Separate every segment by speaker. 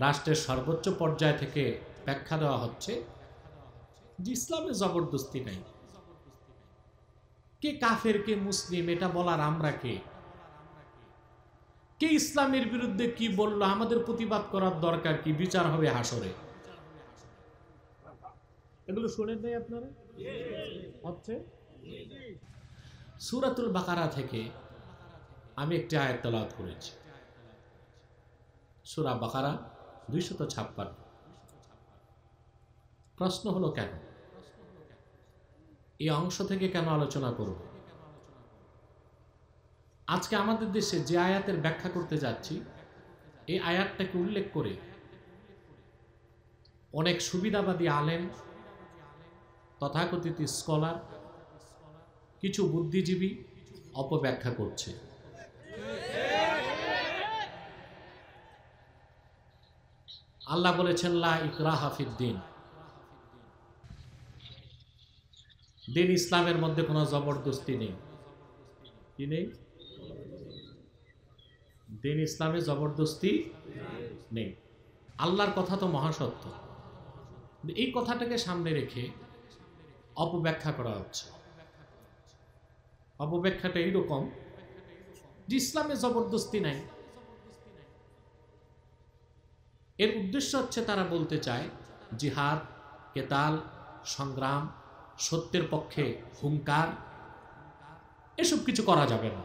Speaker 1: রাষ্ট্রের সর্বোচ্চ পর্যায় থেকে ব্যাখ্যা দেওয়া হচ্ছে যে ইসলামে জবরদস্তি নাই। কে কাফের, কে মুসলিম, এটা বলার আমরা কে? কে ইসলামের বিরুদ্ধে কি বলল? আমাদের প্রতিবাদ করার দরকার কি? বিচার হবে হাসরে। এগুলো শুনেন নাই আপনারা? হচ্ছে? সুরাতুল বাকারা থেকে আমি একটি আয়াত করেছি। সুরা বাকারা দুইশত ছাপ্পান্ন। প্রশ্ন হলো কেন? এই অংশ থেকে কেন আলোচনা করব? আজকে আমাদের দেশে যে আয়াতের ব্যাখ্যা করতে যাচ্ছি, এই আয়াতটাকে উল্লেখ করে অনেক সুবিধাবাদী আলেম, তথাকথিত স্কলার, কিছু বুদ্ধিজীবী অপব্যাখ্যা করছে। আল্লাহ বলেছেন, লা ইকরা হাফিদ্দিন দিন ইসলামের মধ্যে কোনো জবরদস্তি নেই। কি নেই? দিন ইসলামে জবরদস্তি নেই। আল্লাহর কথা তো মহাসত্য। এই কথাটাকে সামনে রেখে অপব্যাখ্যা করা হচ্ছে। অপব্যাখ্যাটা এইরকম যে ইসলামে জবরদস্তি নাই। এর উদ্দেশ্য হচ্ছে তারা বলতে চায় জিহাদ কেতাল সংগ্রাম সত্যের পক্ষে হুঙ্কার এসব কিছু করা যাবে না।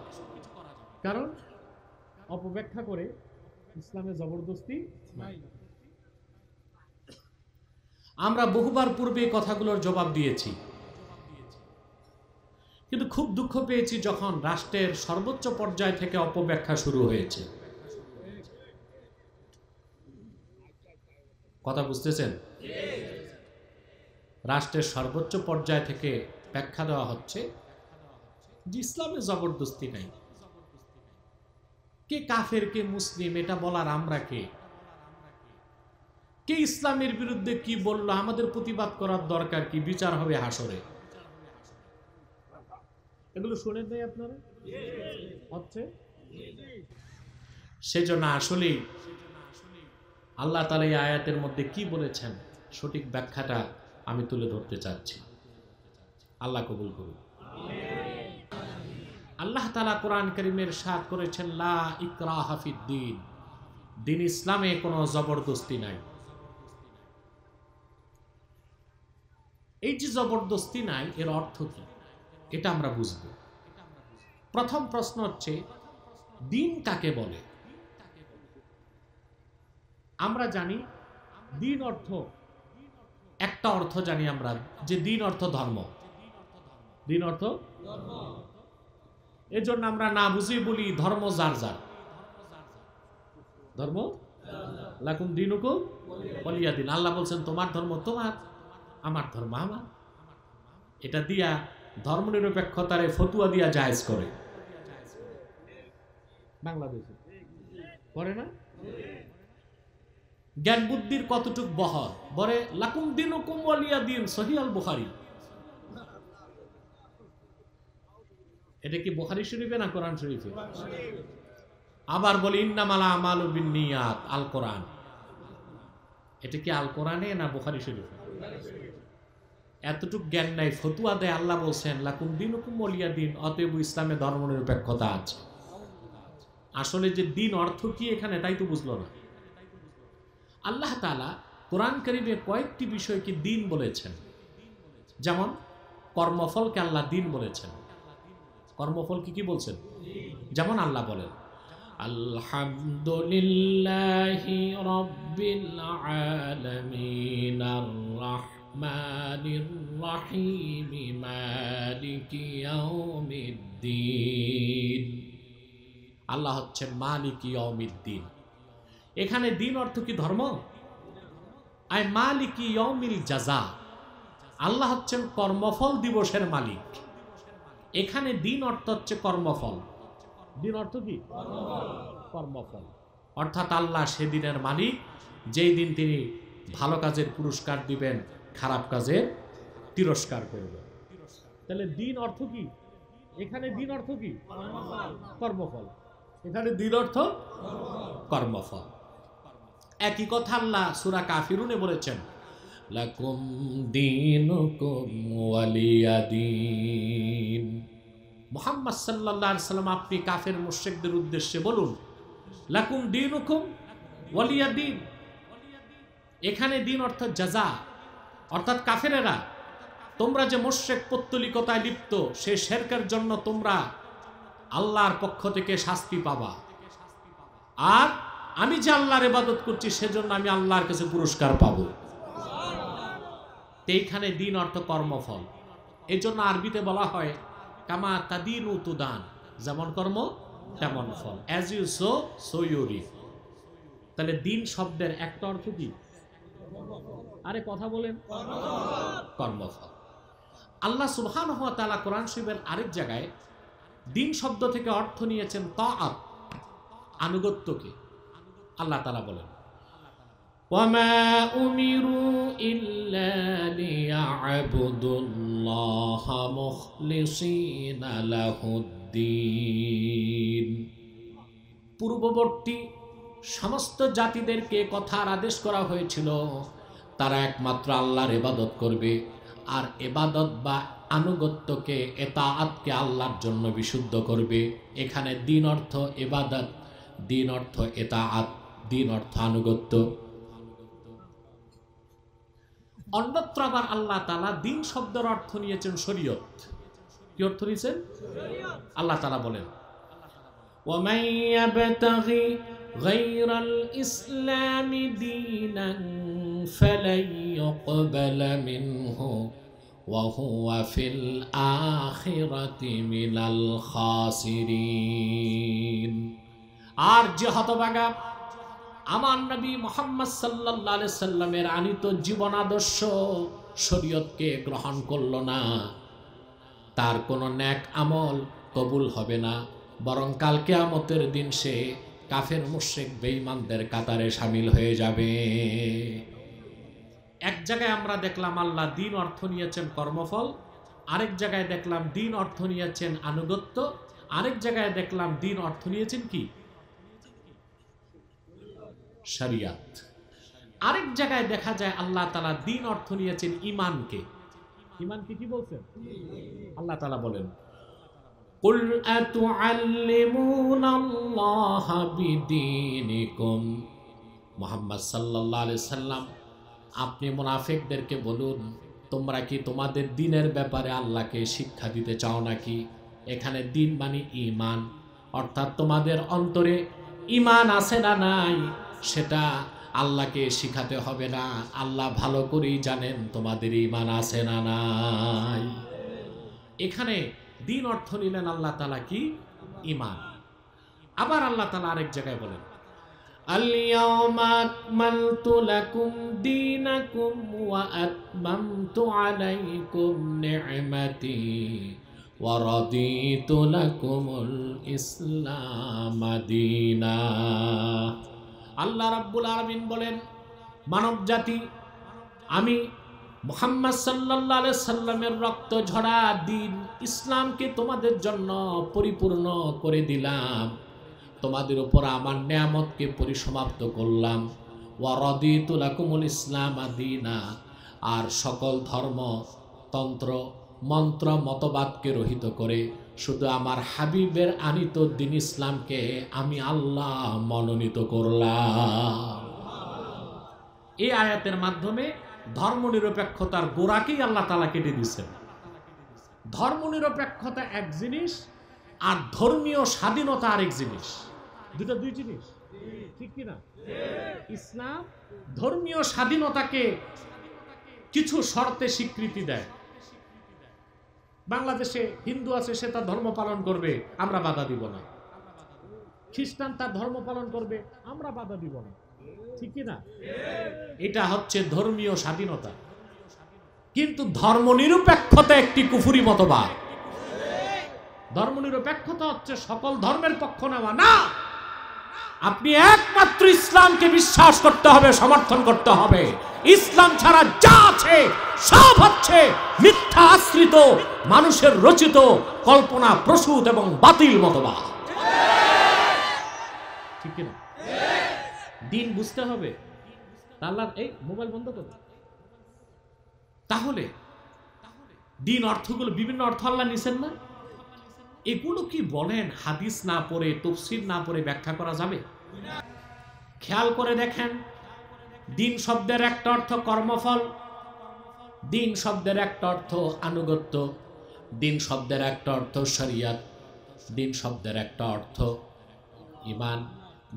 Speaker 1: কারণ অপব্যাখ্যা করে ইসলামে জবরদস্তি নাই। আমরা বহুবার পূর্বে কথাগুলোর জবাব দিয়েছি। কিন্তু খুব দুঃখ পেয়েছি যখন রাষ্ট্রের সর্বোচ্চ পর্যায় থেকে অপব্যাখ্যা শুরু হয়েছে। কথা বুঝতেছেন? রাষ্ট্রের সর্বোচ্চ পর্যায় থেকে ব্যাখ্যা দেওয়া হচ্ছে যে ইসলামে জবরদস্তি নাই। কে কাফের, কে মুসলিম, এটা বলার আমরা কে? কে ইসলামের বিরুদ্ধে কি বলল, আমাদের প্রতিবাদ করার দরকার কি? বিচার হবে হাসরে। এগুলো শুনেন নাই আপনারা? হচ্ছে? সেজন্য আসলেই আল্লাহ তালা এই আয়াতের মধ্যে কি বলেছেন? সঠিক ব্যাখ্যাটা আমি তুলে ধরতে চাচ্ছি। আল্লাহ কবুল করুন। আল্লাহ তালা কোরআন করিমের সাথ করেছেন, লা ইকরা হাফিদ্দিন দিন ইসলামে কোনো জবরদস্তি নাই। এই যে জবরদস্তি নাই, এর অর্থ কি? এটা আমরা বুঝব। প্রথম প্রশ্ন হচ্ছে, দিন কাকে বলে? আমরা জানি দিন অর্থ, একটা অর্থ জানি আমরা, যে দিন অর্থ ধর্ম। দিন অর্থ? এজন্য আমরা না বুঝি বলি ধর্ম যার যার। ধর্ম? লাকুম দিনুকু বলিয়া দিন। আল্লাহ বলছেন, তোমার ধর্ম তোমার, আমার ধর্ম আমার। এটা দিয়া ধর্মনিরপেক্ষতারে ফতুয়া দিয়া জায়েজ করে। বাংলাদেশে। করে না? জ্ঞান বুদ্ধির কতটুক বহর? বরে লাকুম দিন দিন সহিয়াল বুখারি। এটা কি বুখারি শরীফে না কোরআন শরীফে? আবার বলি, ইন্নামালা আমাল বিনিয়াত আল কোরআন। এটা কি আল কোরআনে না বুখারি শরীফে? এতটুক জ্ঞান নাই, ফতুয়া দেয় আল্লাহ বলছেন, লাকুম দিন দিন অতএব ইসলামে ধর্মনিরপেক্ষতা আছে। আসলে যে দিন অর্থ কি এখানে, তাই তো বুঝলো না। আল্লাহ তালা কোরআন করিমের কয়েকটি বিষয়কে দিন বলেছেন। যেমন, কর্মফলকে আল্লাহ দিন বলেছেন। কর্মফল কি কি বলছেন? যেমন আল্লাহ বলেন, আলহামদুলিল্লাহ রব্বিল আলামিন আল্লাহ হচ্ছেন মালিকি ইয়াউমিদ্দিন। এখানে দিন অর্থ কি ধর্ম? আই মালিকি ইয়মিল জাজা। আল্লাহ হচ্ছেন কর্মফল দিবসের মালিক। এখানে দিন অর্থ হচ্ছে কর্মফল। দিন অর্থ কি? কর্মফল। অর্থাৎ আল্লাহ সেদিনের মালিক, যেই দিন তিনি ভালো কাজের পুরস্কার দিবেন, খারাপ কাজের তিরস্কার করবেন। তাহলে দিন অর্থ কি? এখানে দিন অর্থ কি? কর্মফল। এখানে দিন অর্থ কর্মফল। একই কথা আল্লাহ সুরা কাফিরুনে বলেছেন, লাকুম দিনুকুম ওয়ালিয়া দিন। মোহাম্মদ আলাইহি সাল্লাম আপনি কাফের মুশরিকদের উদ্দেশ্যে বলুন, লাকুম দিনুকুম ওয়ালিয়া দিন। এখানে দিন অর্থ জাজা, অর্থাৎ কাফেরেরা, তোমরা যে মোশেক পত্তলিকতায় লিপ্ত, সে শেরকের জন্য তোমরা আল্লাহর পক্ষ থেকে শাস্তি পাবা। আর আমি যে আল্লাহর ইবাদত করছি, সেজন্য আমি আল্লাহর কাছে পুরস্কার পাব। এইখানে দিন অর্থ কর্মফল। এই জন্য আরবিতে বলা হয়, কামা তাদিন উতুদান যেমন কর্ম, তেমন ফল। As you sow so you reap তাহলে দিন শব্দের একটা অর্থ কি? আরে কথা বলেন। কর্মফল। আল্লাহ সুবহান হওয়া তালা কোরআন শিবের আরেক জায়গায় দিন শব্দ থেকে অর্থ নিয়েছেন তাআত, আনুগত্যকে। আল্লাহ তালা বলেন وما أمروا إلا ليعبدوا الله مخلصين له الدين পূর্ববর্তী সমস্ত জাতিদেরকে কথার আদেশ করা হয়েছিল তারা একমাত্র আল্লাহর এবাদত করবে আর এবাদত বা আনুগত্যকে এতাআতকে আল্লাহর জন্য বিশুদ্ধ করবে এখানে দিন অর্থ এবাদত দিন অর্থ এতাআত দিন অর্থ আনুগত্য অন্যত্র আবার আল্লাহ তালা দিন শব্দের অর্থ নিয়েছেন শরীয়ত কি অর্থ নিয়েছেন আল্লাহ তালা বলেন ومن يبتغي غير الإسلام دينا فلن يقبل منه وهو في الآخرة من الخاسرين আর যে হতভাগা আমার নবী মোহাম্মদ সাল্লাহ সাল্লামের আনিত জীবন আদর্শ শরীয়তকে গ্রহণ করল না। তার কোনো ন্যাক আমল কবুল হবে না। বরং কালকে আমতের দিন সে কাফের, মুশ্রিক, বেঈমানদের কাতারে সামিল হয়ে যাবে। এক জায়গায় আমরা দেখলাম আল্লাহ দিন অর্থ নিয়েছেন কর্মফল, আরেক জায়গায় দেখলাম দিন অর্থ নিয়েছেন আনুগত্য, আরেক জায়গায় দেখলাম দিন অর্থ নিয়েছেন কি? শরিয়াত আরেক জায়গায় দেখা যায় আল্লাহ তালা দিন অর্থ নিয়েছেন ইমানকে ইমানকে কি বলছেন আল্লাহ তালা বলেন قل أتعلمون الله بدينكم মোহাম্মদ সাল্লাল্লাহু আলাইহি সাল্লাম আপনি মুনাফিকদেরকে বলুন তোমরা কি তোমাদের দিনের ব্যাপারে আল্লাহকে শিক্ষা দিতে চাও নাকি এখানে দিন মানে ইমান অর্থাৎ তোমাদের অন্তরে ইমান আছে না নাই সেটা আল্লাহকে শিখাতে হবে না আল্লাহ ভালো করেই জানেন তোমাদের ইমান আছে না নাই এখানে দিন অর্থ নিলেন আল্লাহ তালা কি ইমান আবার আল্লাহ তালা আরেক জায়গায় বলেন اليوم أكملت لكم دينكم وأتممت عليكم نعمتي ورضيت لكم الإسلام دينا আল্লাহ রাব্বুল আলামিন বলেন, মানব জাতি, আমি মোহাম্মদ সাল্লাহ সাল্লামের রক্ত ঝরা দিন ইসলামকে তোমাদের জন্য পরিপূর্ণ করে দিলাম। তোমাদের উপর আমার নিয়ামতকে পরিসমাপ্ত করলাম। ওয়ারদি তুলাকুমুল ইসলাম আদিনা। আর সকল ধর্ম, তন্ত্র, মন্ত্র, মতবাদকে রহিত করে শুধু আমার হাবিবের আনিত দিন ইসলামকে আমি আল্লাহ মনোনীত করলাম। এই আয়াতের মাধ্যমে ধর্মনিরপেক্ষতার গোড়াকেই আল্লাহ তালা কেটে দিচ্ছেন ধর্মনিরপেক্ষতা এক জিনিস আর ধর্মীয় স্বাধীনতা আরেক জিনিস। দুটো দুই জিনিস। ঠিক কিনা ইসলাম ধর্মীয় স্বাধীনতাকে কিছু শর্তে স্বীকৃতি দেয়। বাংলাদেশে হিন্দু আছে, সে তার ধর্ম পালন করবে, আমরা বাধা দিব না। খ্রিস্টান তার ধর্ম পালন করবে, আমরা বাধা দিব না। ঠিক না? এটা হচ্ছে ধর্মীয় স্বাধীনতা। কিন্তু ধর্মনিরপেক্ষতা একটি কুফুরি মতবাদ। ধর্মনিরপেক্ষতা হচ্ছে সকল ধর্মের পক্ষ নেওয়া। না! আপনি একমাত্র ইসলামকে বিশ্বাস করতে হবে, সমর্থন করতে হবে। ইসলাম ছাড়া যা আছে, সব হচ্ছে মিথ্যা, আশ্রিত, মানুষের রচিত, কল্পনা, প্রসূত এবং বাতিল মতবাদ। ঠিক না দিন বুঝতে হবে। আল্লাহ এই মোবাইল বন্ধ করো। তাহলে দিন অর্থগুলো, বিভিন্ন অর্থ আল্লাহ নিছেন না? এগুলো কি বলেন? হাদিস না পড়ে তফসির না পড়ে ব্যাখ্যা করা যাবে? খেয়াল করে দেখেন, দিন শব্দের একটা অর্থ কর্মফল, দিন শব্দের একটা অর্থ আনুগত্য, দিন শব্দের একটা অর্থ শরিয়াত, দিন শব্দের একটা অর্থ ইমান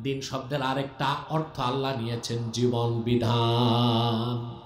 Speaker 1: দিন শব্দের আরেকটা অর্থ আল্লাহ নিয়েছেন জীবন বিধান।